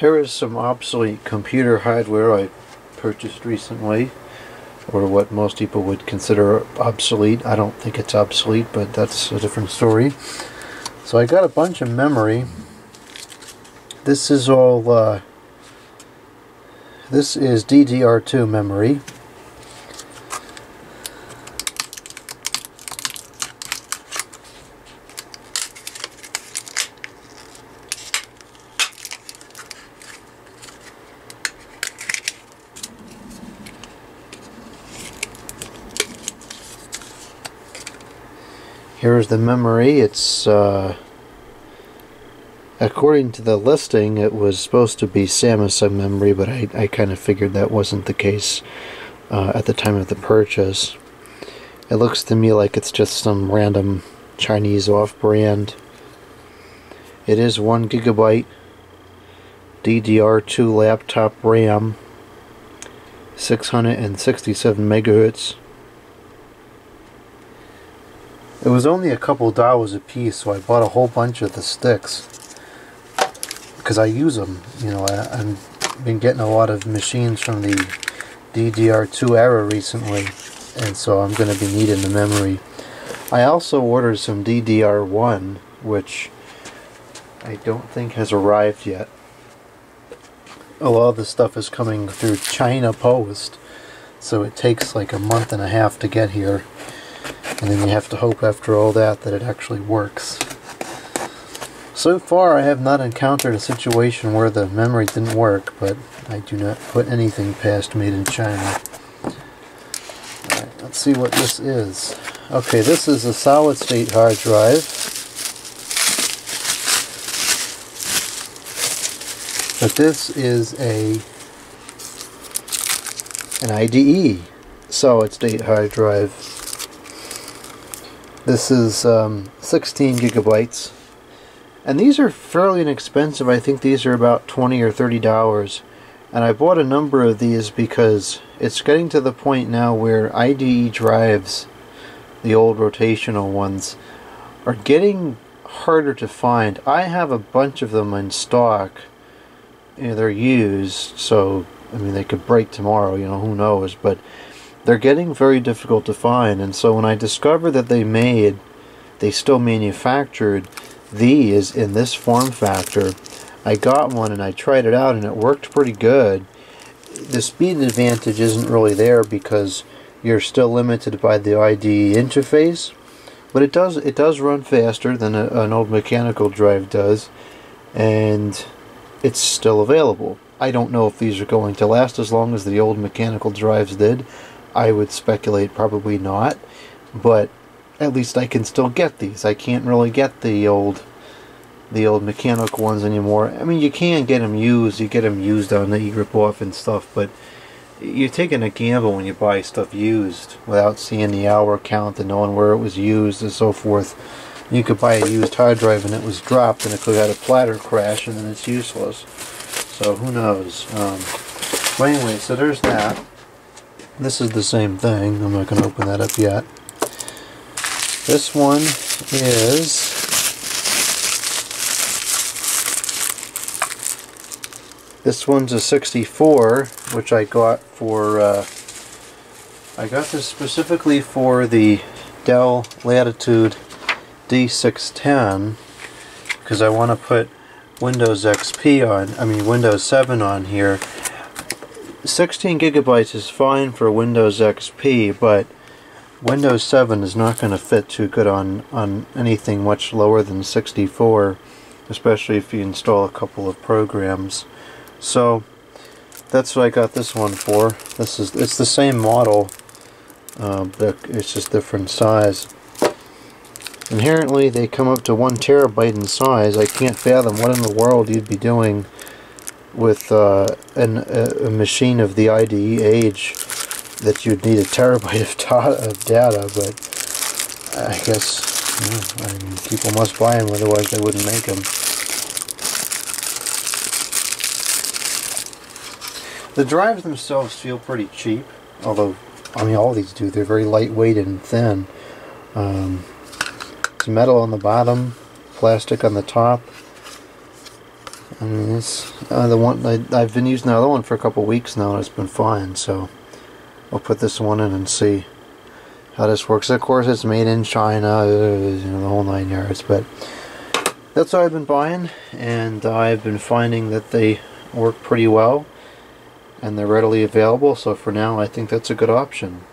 Here is some obsolete computer hardware I purchased recently, or what most people would consider obsolete. I don't think it's obsolete, but that's a different story. So I got a bunch of memory. This is all, uh, this is DDR2 memory. Here's the memory. It's, uh, according to the listing, it was supposed to be Samsung memory, but I, I kind of figured that wasn't the case uh, at the time of the purchase. It looks to me like it's just some random Chinese off-brand. It is 1 gigabyte DDR2 laptop RAM, 667 megahertz. It was only a couple dollars a piece, so I bought a whole bunch of the sticks because I use them. You know, I, have been getting a lot of machines from the DDR2 era recently, and so I'm going to be needing the memory. I also ordered some DDR1, which I don't think has arrived yet. A lot of the stuff is coming through China Post, so it takes like a month and a half to get here. And then you have to hope after all that that it actually works. So far I have not encountered a situation where the memory didn't work, but I do not put anything past made in China. Alright, let's see what this is. Okay, this is a solid state hard drive. But this is a an IDE solid state hard drive. This is um, 16 gigabytes. And these are fairly inexpensive. I think these are about 20 or 30 dollars. And I bought a number of these because it's getting to the point now where IDE drives, the old rotational ones, are getting harder to find. I have a bunch of them in stock. You know, they're used, so I mean they could break tomorrow, you know, who knows, but they're getting very difficult to find. And so when I discovered that they made, they still manufactured these in this form factor, I got one and I tried it out and it worked pretty good. The speed advantage isn't really there because you're still limited by the IDE interface, but it does it does run faster than a, an old mechanical drive does, and it's still available. I don't know if these are going to last as long as the old mechanical drives did. I would speculate probably not, but at least I can still get these. I can't really get the old the old mechanical ones anymore. I mean, you can get them used. You get them used on the e-rip-off and stuff, but you're taking a gamble when you buy stuff used without seeing the hour count and knowing where it was used and so forth. You could buy a used hard drive and it was dropped and it could have had a platter crash and then it's useless. So who knows. Um, but anyway, so there's that. This is the same thing. I'm not going to open that up yet. This one is this one's a 64 which I got for uh, I got this specifically for the Dell Latitude D610 because I want to put Windows XP on I mean Windows 7 on here 16 gigabytes is fine for Windows XP, but Windows 7 is not going to fit too good on, on anything much lower than 64, especially if you install a couple of programs. So that's what I got this one for. This is it's the same model, uh, but it's just different size. Inherently, they come up to one terabyte in size. I can't fathom what in the world you'd be doing with uh, an, a, machine of the IDE age that you'd need a terabyte of, of data, but I guess know, I mean, people must buy them, otherwise they wouldn't make them. The drives themselves feel pretty cheap, although, I mean, all these do. They're very lightweight and thin. Um, it's metal on the bottom, plastic on the top I mean, it's uh, the one I, I've been using the other one for a couple weeks now, and it's been fine. So I'll put this one in and see how this works. Of course, it's made in China, uh, you know, the whole nine yards. But that's what I've been buying, and I've been finding that they work pretty well, and they're readily available. So for now, I think that's a good option.